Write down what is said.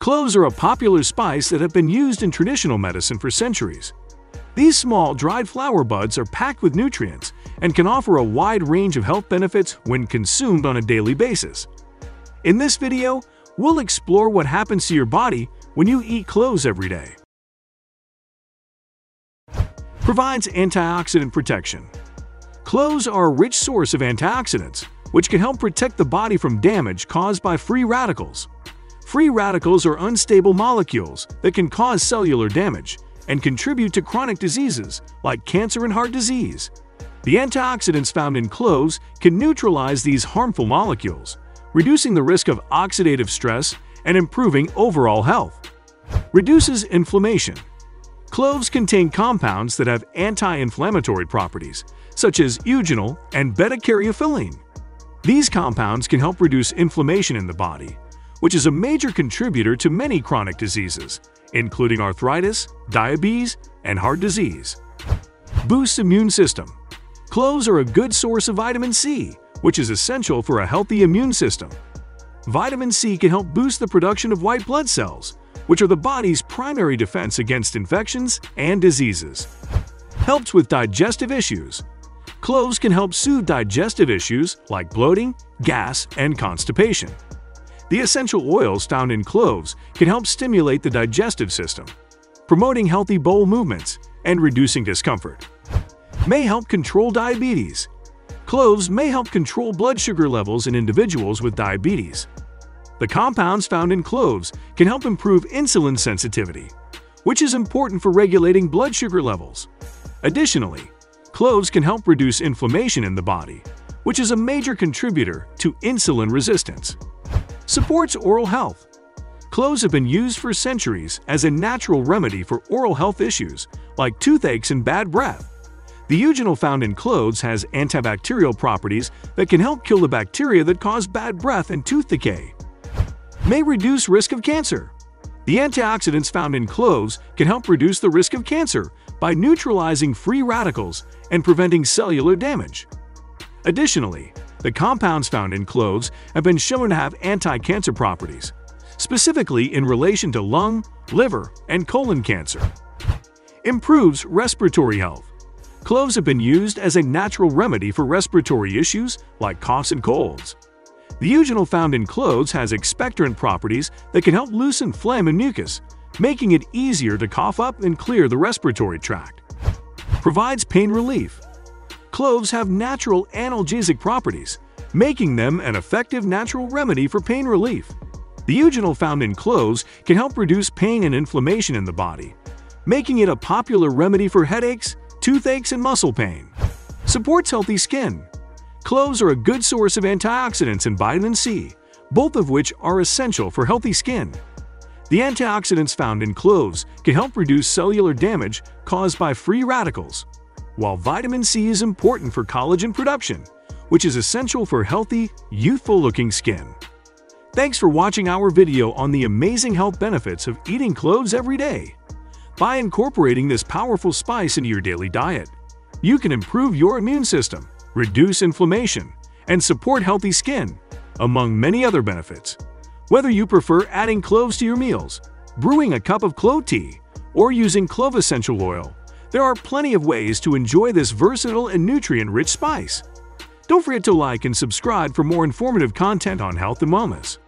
Cloves are a popular spice that have been used in traditional medicine for centuries. These small, dried flower buds are packed with nutrients and can offer a wide range of health benefits when consumed on a daily basis. In this video, we'll explore what happens to your body when you eat cloves every day. Provides antioxidant protection. Cloves are a rich source of antioxidants, which can help protect the body from damage caused by free radicals. Free radicals are unstable molecules that can cause cellular damage and contribute to chronic diseases like cancer and heart disease. The antioxidants found in cloves can neutralize these harmful molecules, reducing the risk of oxidative stress and improving overall health. Reduces inflammation. Cloves contain compounds that have anti-inflammatory properties, such as eugenol and beta-caryophyllene. These compounds can help reduce inflammation in the body, which is a major contributor to many chronic diseases, including arthritis, diabetes, and heart disease. Boosts immune system. Cloves are a good source of vitamin C, which is essential for a healthy immune system. Vitamin C can help boost the production of white blood cells, which are the body's primary defense against infections and diseases. Helps with digestive issues. Cloves can help soothe digestive issues like bloating, gas, and constipation. The essential oils found in cloves can help stimulate the digestive system, promoting healthy bowel movements and reducing discomfort. May help control diabetes. Cloves may help control blood sugar levels in individuals with diabetes. The compounds found in cloves can help improve insulin sensitivity, which is important for regulating blood sugar levels. Additionally, Cloves can help reduce inflammation in the body, which is a major contributor to insulin resistance. Supports oral health. Cloves have been used for centuries as a natural remedy for oral health issues like toothaches and bad breath. The eugenol found in cloves has antibacterial properties that can help kill the bacteria that cause bad breath and tooth decay. May reduce risk of cancer. The antioxidants found in cloves can help reduce the risk of cancer by neutralizing free radicals and preventing cellular damage. Additionally, the compounds found in cloves have been shown to have anti-cancer properties, specifically in relation to lung, liver, and colon cancer. Improves respiratory health. Cloves have been used as a natural remedy for respiratory issues like coughs and colds. The eugenol found in cloves has expectorant properties that can help loosen phlegm and mucus, making it easier to cough up and clear the respiratory tract. Provides pain relief. Cloves have natural analgesic properties, making them an effective natural remedy for pain relief. The eugenol found in cloves can help reduce pain and inflammation in the body, making it a popular remedy for headaches, toothaches, and muscle pain. Supports healthy skin. Cloves are a good source of antioxidants and vitamin C, both of which are essential for healthy skin. The antioxidants found in cloves can help reduce cellular damage caused by free radicals, while vitamin C is important for collagen production, which is essential for healthy, youthful-looking skin. Thanks for watching our video on the amazing health benefits of eating cloves every day. By incorporating this powerful spice into your daily diet, you can improve your immune system, reduce inflammation, and support healthy skin, among many other benefits. Whether you prefer adding cloves to your meals, brewing a cup of clove tea, or using clove essential oil, there are plenty of ways to enjoy this versatile and nutrient-rich spice. Don't forget to like and subscribe for more informative content on health and wellness.